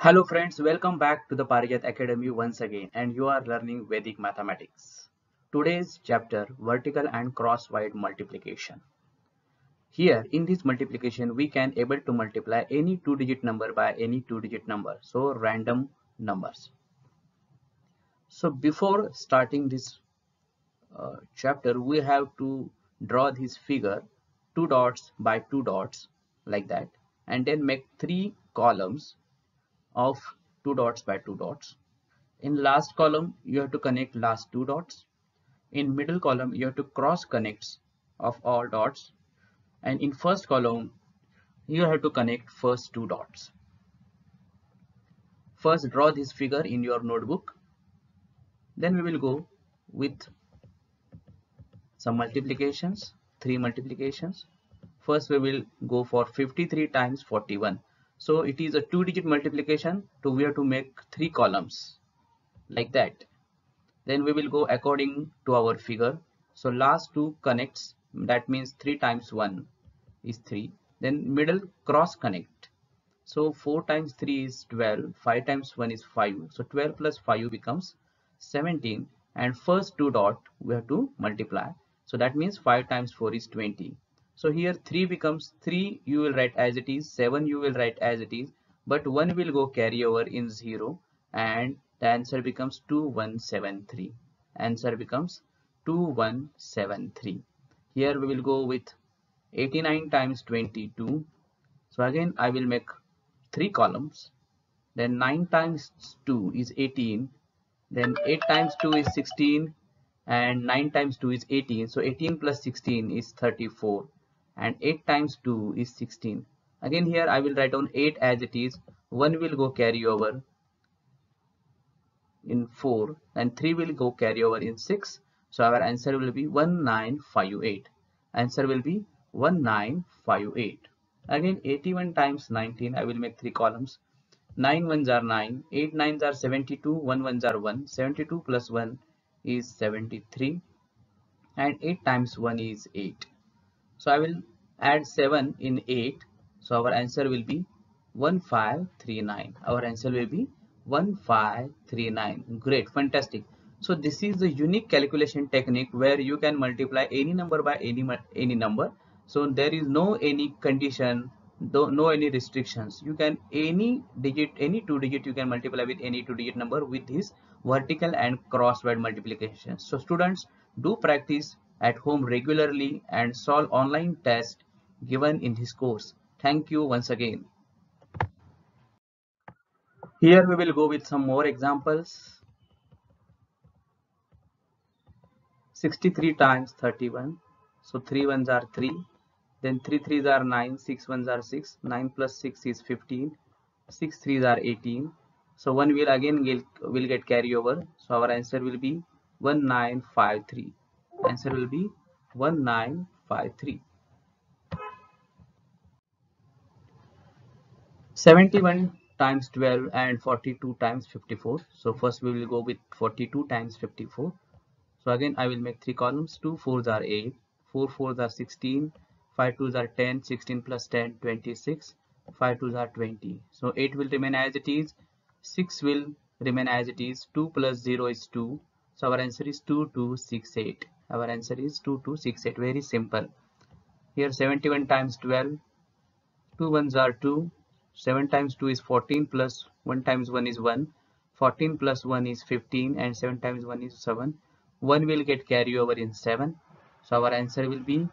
Hello friends, welcome back to the Parijat Academy once again and you are learning Vedic mathematics. Today's chapter vertical and crosswise multiplication. Here in this multiplication we can able to multiply any two digit number by any two digit number so random numbers. So before starting this uh, chapter we have to draw this figure two dots by two dots like that and then make three columns of two dots by two dots. In last column you have to connect last two dots. In middle column you have to cross connects of all dots. And in first column you have to connect first two dots. First draw this figure in your notebook. Then we will go with some multiplications three multiplications. First we will go for 53 times 41 so it is a two digit multiplication to we have to make three columns like that. Then we will go according to our figure. So last two connects that means 3 times 1 is 3 then middle cross connect. So 4 times 3 is 12 5 times 1 is 5 so 12 plus 5 becomes 17 and first two dot we have to multiply. So that means 5 times 4 is 20. So here 3 becomes 3 you will write as it is, 7 you will write as it is, but 1 will go carry over in 0 and the answer becomes 2173. Answer becomes 2173. Here we will go with 89 times 22. So again I will make 3 columns. Then 9 times 2 is 18. Then 8 times 2 is 16 and 9 times 2 is 18 so 18 plus 16 is 34 and 8 times 2 is 16 again here I will write down 8 as it is. 1 will go carry over in 4 and 3 will go carry over in 6 so our answer will be 1958 answer will be 1958 again 81 times 19 I will make 3 columns. 9 ones are 9 8 nines are 72 1 ones are 1 72 plus 1 is 73 and 8 times 1 is 8 so I will add 7 in 8 so our answer will be 1539 our answer will be 1539 great fantastic. So this is the unique calculation technique where you can multiply any number by any any number. So there is no any condition no any restrictions. You can any digit any two digit you can multiply with any two digit number with this vertical and crosswise multiplication. So students do practice at home regularly and solve online tests given in this course. Thank you once again. Here we will go with some more examples. 63 times 31 so 3 ones are 3 then 3 3s are 9 6 ones are 6 9 plus 6 is 15 6 3s are 18 so one will again will get carry over. So our answer will be 1953 answer will be 1953 71 times 12 and 42 times 54 so first we will go with 42 times 54 so again i will make three columns. 2 fours are 8 4 fours are 16 5 2s are 10 16 plus 10 26 5 2s are 20 so 8 will remain as it is. 6 will remain as it is. 2 plus 0 is 2 so our answer is 2268 our answer is 2268 very simple. Here 71 times 12 2 ones are 2 7 times 2 is 14 plus 1 times 1 is 1 14 plus 1 is 15 and 7 times 1 is 7 1 will get carry over in 7 so our answer will be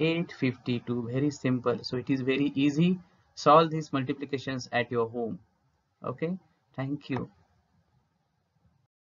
852 very simple. So it is very easy. Solve these multiplications at your home. Okay? Thank you